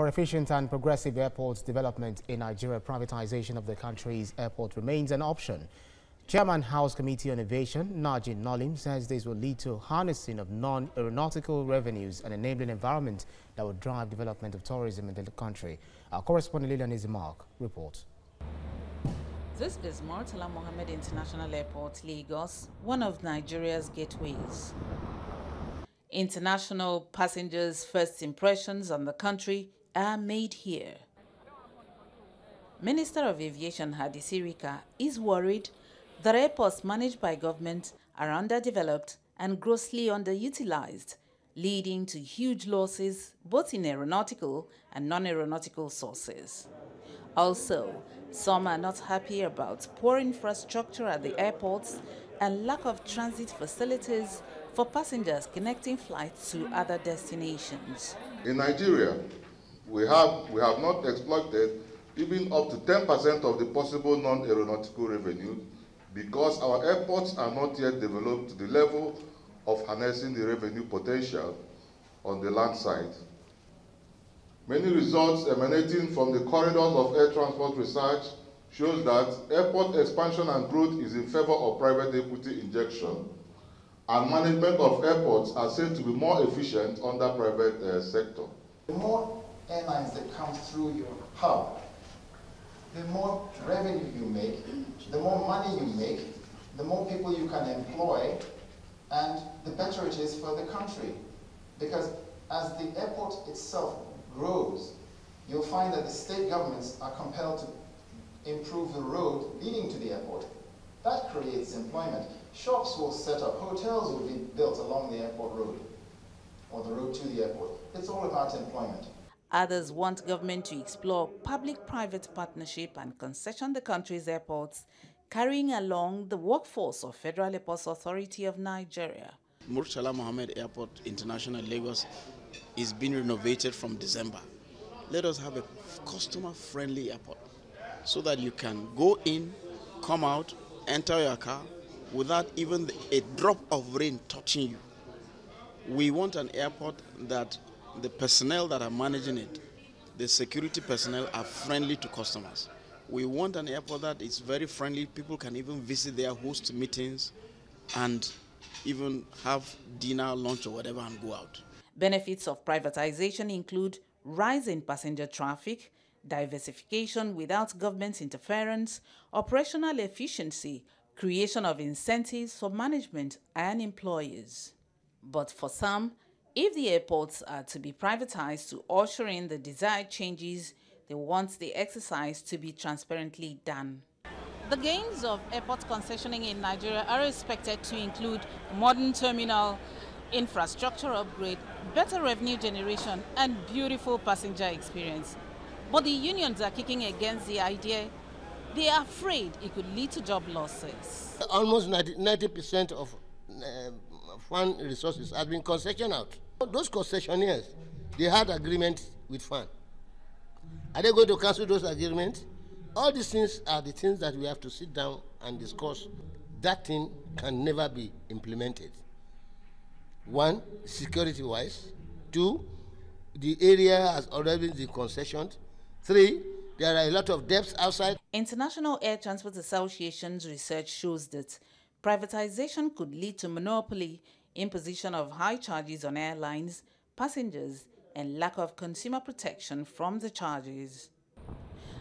For efficient and progressive airport development in Nigeria, privatization of the country's airport remains an option. Chairman House Committee on Aviation, Nnaji Nnolim, says this will lead to harnessing of non-aeronautical revenues and enabling environment that will drive development of tourism in the country. Our correspondent Lilian Eze-Mark reports. This is Murtala Mohammed International Airport, Lagos, one of Nigeria's gateways. International passengers' first impressions on the country are made here. Minister of Aviation Hadi Sirika is worried that airports managed by government are underdeveloped and grossly underutilized, leading to huge losses both in aeronautical and non-aeronautical sources. Also, some are not happy about poor infrastructure at the airports and lack of transit facilities for passengers connecting flights to other destinations. In Nigeria, we have, we have not exploited even up to 10% of the possible non-aeronautical revenue because our airports are not yet developed to the level of harnessing the revenue potential on the land side. Many results emanating from the corridors of air transport research shows that airport expansion and growth is in favor of private equity injection and management of airports are said to be more efficient under private uh, sector. The more airlines that come through your hub, the more revenue you make, the more money you make, the more people you can employ, and the better it is for the country. Because as the airport itself grows, you'll find that the state governments are compelled to improve the road leading to the airport. That creates employment. Shops will set up, hotels will be built along the airport road, or the road to the airport. It's all about employment. Others want government to explore public-private partnership and concession the country's airports, carrying along the workforce of Federal Airports Authority of Nigeria. Murtala Mohammed Airport International Lagos is being renovated from December. Let us have a customer-friendly airport so that you can go in, come out, enter your car without even a drop of rain touching you. We want an airport that the personnel that are managing it, the security personnel are friendly to customers. We want an airport that is very friendly. People can even visit there, host meetings, and even have dinner, lunch, or whatever and go out. Benefits of privatization include rise in passenger traffic, diversification without government interference, operational efficiency, creation of incentives for management and employers. But for some, if the airports are to be privatized to usher in the desired changes, they want the exercise to be transparently done. The gains of airport concessioning in Nigeria are expected to include modern terminal, infrastructure upgrade, better revenue generation, and beautiful passenger experience. But the unions are kicking against the idea. They are afraid it could lead to job losses. Almost 90 percent of uh, FAAN resources has been concession out. Those concessionaires, they had agreements with FAAN. Are they going to cancel those agreements? All these things are the things that we have to sit down and discuss. That thing can never be implemented. One, security wise. Two, the area has already been concessioned. Three, there are a lot of debts outside. International Air Transport Association's research shows that privatization could lead to monopoly, imposition of high charges on airlines, passengers, and lack of consumer protection from the charges.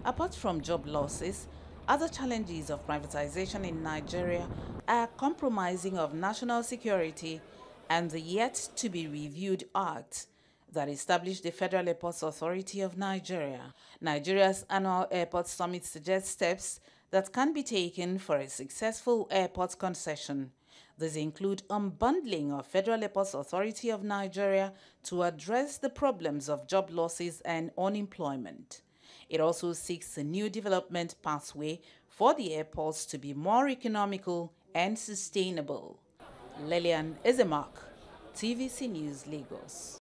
Apart from job losses, other challenges of privatization in Nigeria are compromising of national security and the yet-to-be-reviewed Act that established the Federal Airports Authority of Nigeria. Nigeria's annual airport summit suggests steps that can be taken for a successful airport concession. These include unbundling of Federal Airports Authority of Nigeria to address the problems of job losses and unemployment. It also seeks a new development pathway for the airports to be more economical and sustainable. Lilian Eze-Mark, TVC News, Lagos.